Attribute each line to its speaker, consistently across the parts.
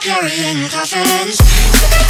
Speaker 1: carrying coffins.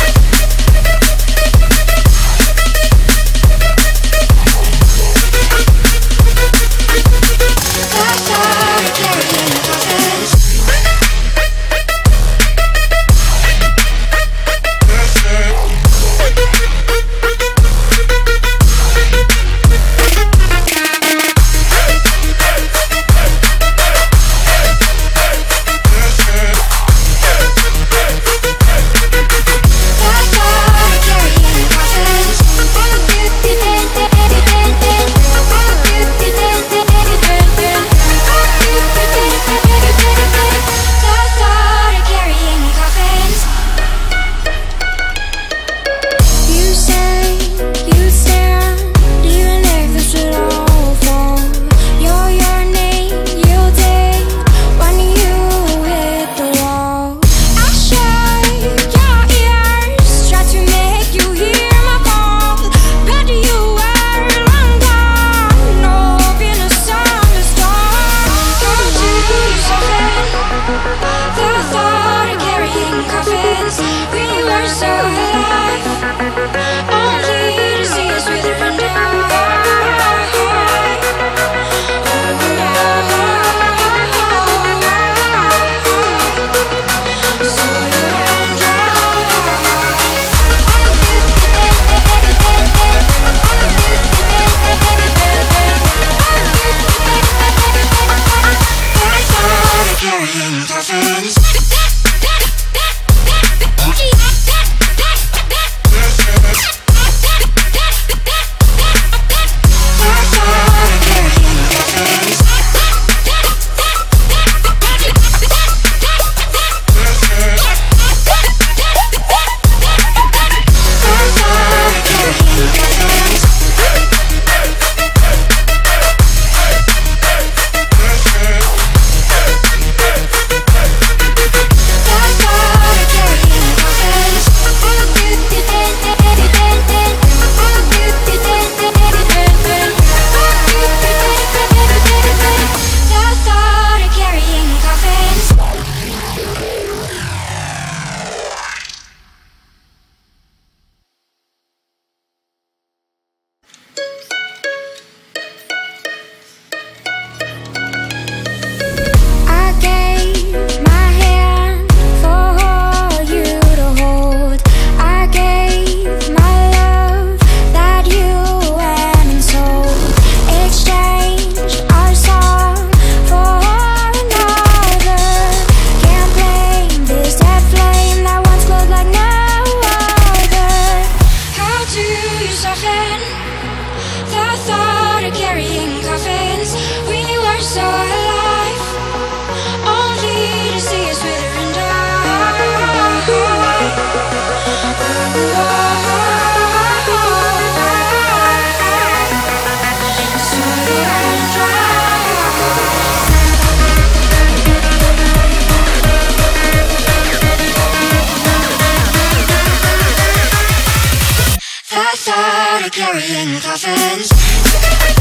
Speaker 1: Carrying coffins.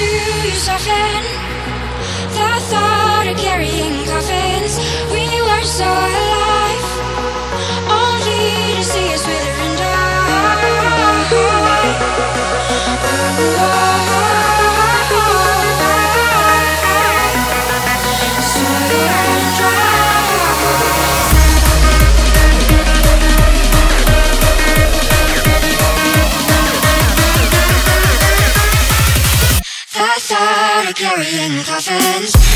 Speaker 1: to soften the thought of carrying coffins. We were so carrying coffins.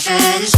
Speaker 1: Carrying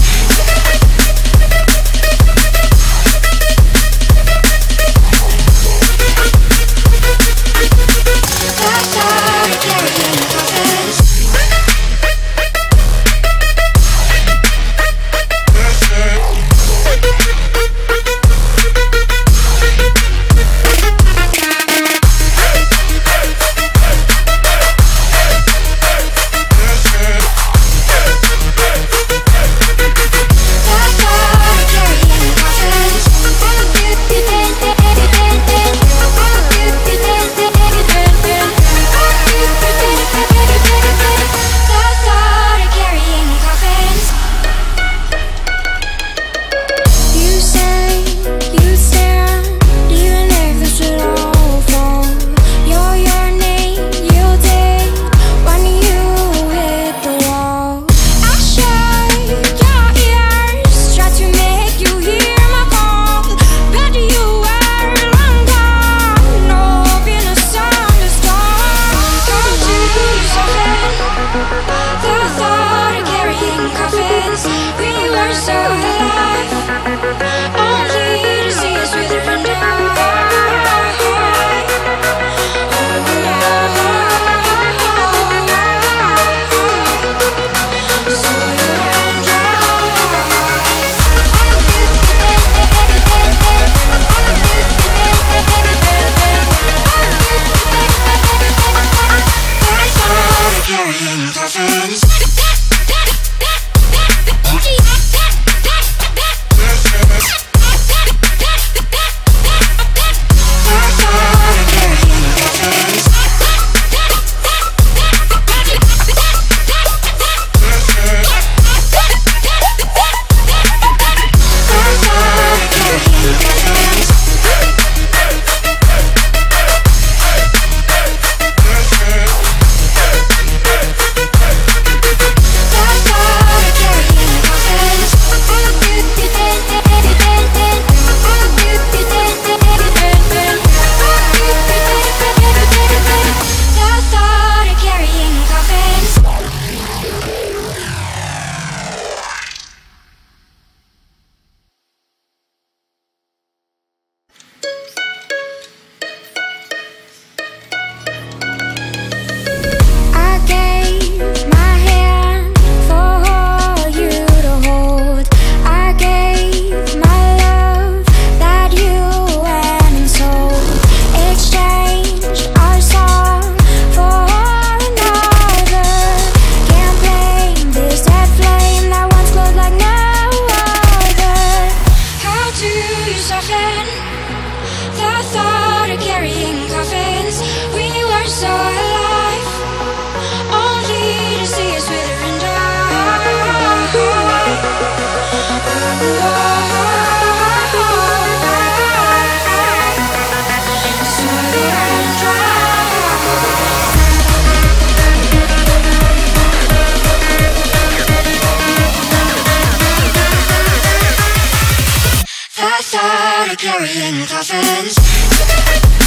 Speaker 1: carrying coffins.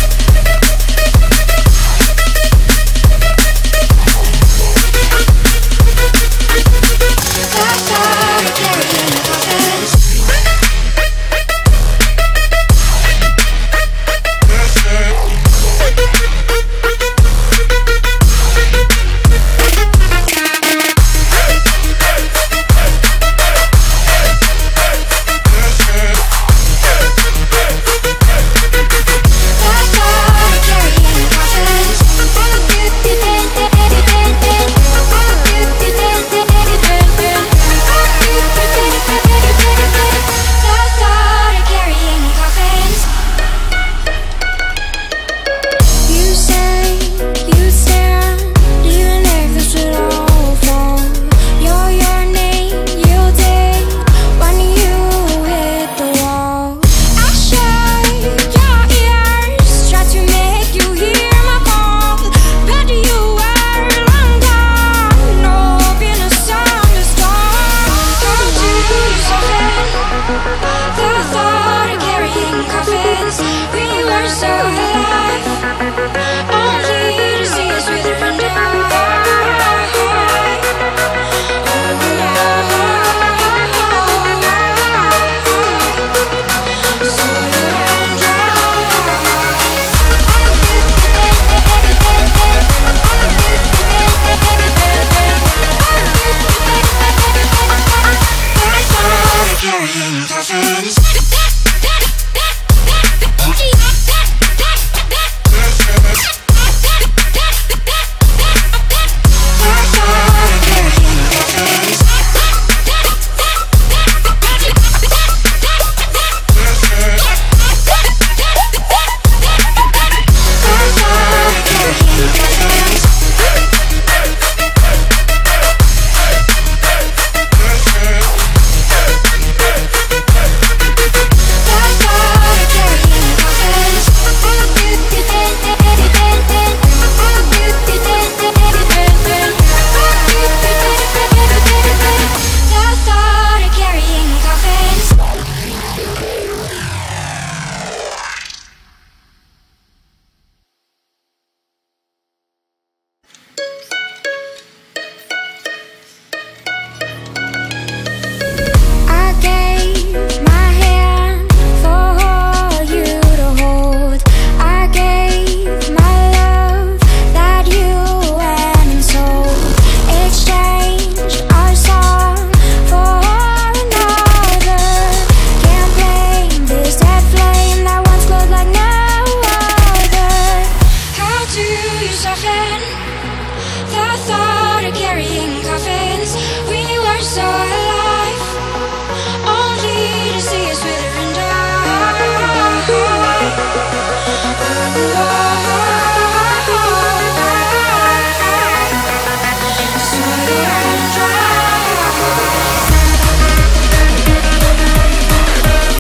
Speaker 1: Carrying